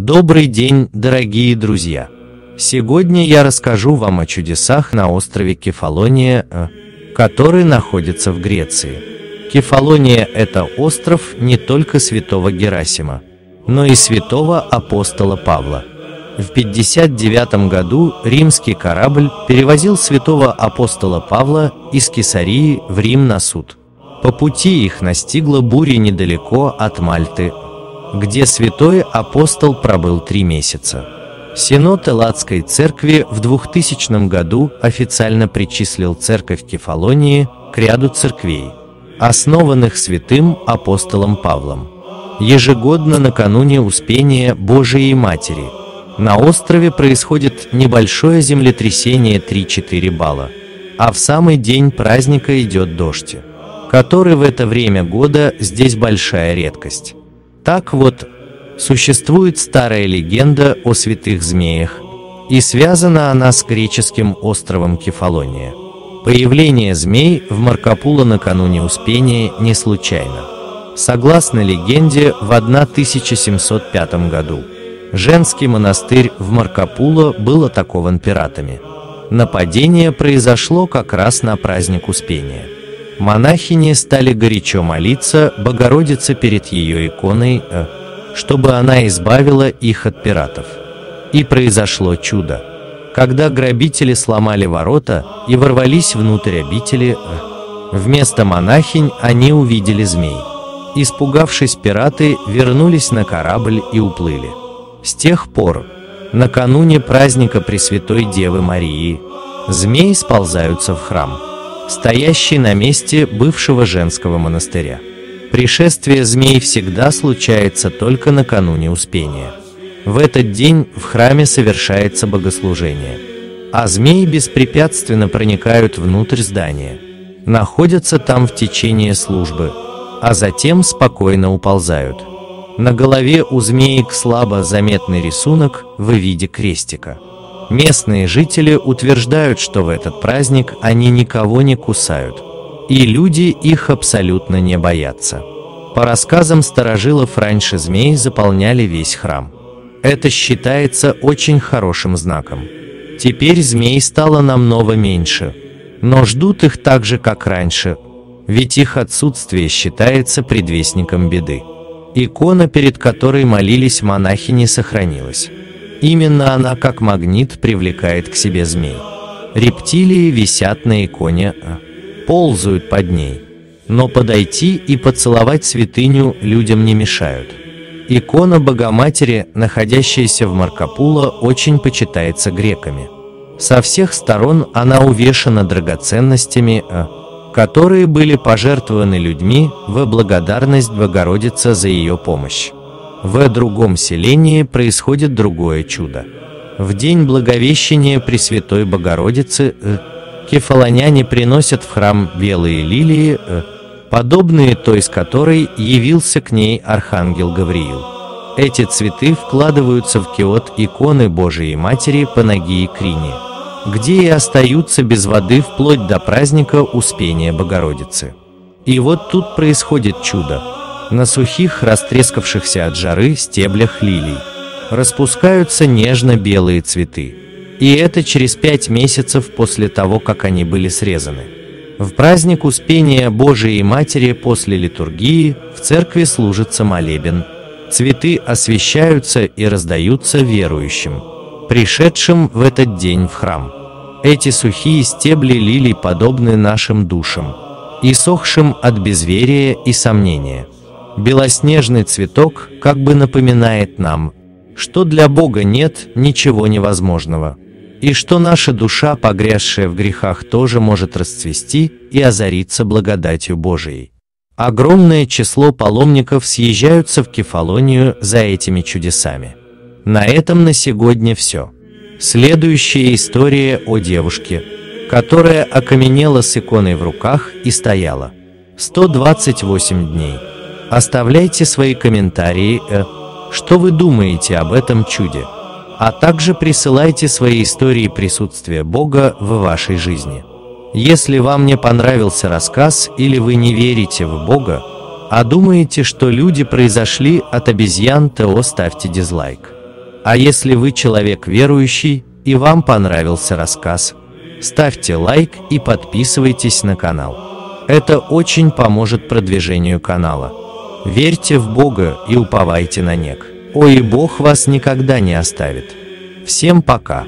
Добрый день, дорогие друзья! Сегодня я расскажу вам о чудесах на острове Кефалония, э, который находится в Греции. Кефалония – это остров не только святого Герасима, но и святого апостола Павла. В 59 году римский корабль перевозил святого апостола Павла из Кесарии в Рим на суд. По пути их настигла буря недалеко от Мальты, где святой апостол пробыл три месяца. Синод Элладской церкви в 2000 году официально причислил церковь Кефалонии к ряду церквей, основанных святым апостолом Павлом. Ежегодно накануне Успения Божией Матери на острове происходит небольшое землетрясение 3-4 балла, а в самый день праздника идет дождь который в это время года здесь большая редкость. Так вот, существует старая легенда о святых змеях, и связана она с греческим островом Кефалония. Появление змей в Маркопуло накануне Успения не случайно. Согласно легенде, в 1705 году женский монастырь в Маркопуло был атакован пиратами. Нападение произошло как раз на праздник Успения. Монахини стали горячо молиться Богородице перед ее иконой, э, чтобы она избавила их от пиратов. И произошло чудо. Когда грабители сломали ворота и ворвались внутрь обители, э, вместо монахинь они увидели змей. Испугавшись, пираты вернулись на корабль и уплыли. С тех пор, накануне праздника Пресвятой Девы Марии, змеи сползаются в храм стоящий на месте бывшего женского монастыря. Пришествие змей всегда случается только накануне Успения. В этот день в храме совершается богослужение, а змеи беспрепятственно проникают внутрь здания, находятся там в течение службы, а затем спокойно уползают. На голове у змеек слабо заметный рисунок в виде крестика. Местные жители утверждают, что в этот праздник они никого не кусают, и люди их абсолютно не боятся. По рассказам старожилов, раньше змеи заполняли весь храм. Это считается очень хорошим знаком. Теперь змей стало намного меньше, но ждут их так же, как раньше, ведь их отсутствие считается предвестником беды. Икона, перед которой молились монахи, не сохранилась. Именно она, как магнит, привлекает к себе змей. Рептилии висят на иконе, а, ползают под ней. Но подойти и поцеловать святыню людям не мешают. Икона Богоматери, находящаяся в Маркопуло, очень почитается греками. Со всех сторон она увешана драгоценностями, а, которые были пожертвованы людьми в благодарность Богородице за ее помощь. В другом селении происходит другое чудо. В день Благовещения Пресвятой Богородицы э, кефалоняне приносят в храм белые лилии, э, подобные той, с которой явился к ней Архангел Гавриил. Эти цветы вкладываются в киот иконы Божией Матери по ноге и Крине, где и остаются без воды вплоть до праздника Успения Богородицы. И вот тут происходит чудо на сухих, растрескавшихся от жары стеблях лилий распускаются нежно-белые цветы. И это через пять месяцев после того, как они были срезаны. В праздник Успения Божией Матери после литургии в церкви служится молебен. Цветы освещаются и раздаются верующим, пришедшим в этот день в храм. Эти сухие стебли лилий подобны нашим душам, иссохшим от безверия и сомнения. Белоснежный цветок как бы напоминает нам, что для Бога нет ничего невозможного, и что наша душа, погрязшая в грехах, тоже может расцвести и озариться благодатью Божией. Огромное число паломников съезжаются в Кефалонию за этими чудесами. На этом на сегодня все. Следующая история о девушке, которая окаменела с иконой в руках и стояла 128 дней. Оставляйте свои комментарии, э, что вы думаете об этом чуде, а также присылайте свои истории присутствия Бога в вашей жизни. Если вам не понравился рассказ или вы не верите в Бога, а думаете, что люди произошли от обезьян, то ставьте дизлайк. А если вы человек верующий и вам понравился рассказ, ставьте лайк и подписывайтесь на канал. Это очень поможет продвижению канала. Верьте в Бога и уповайте на нек. Ой, и Бог вас никогда не оставит. Всем пока!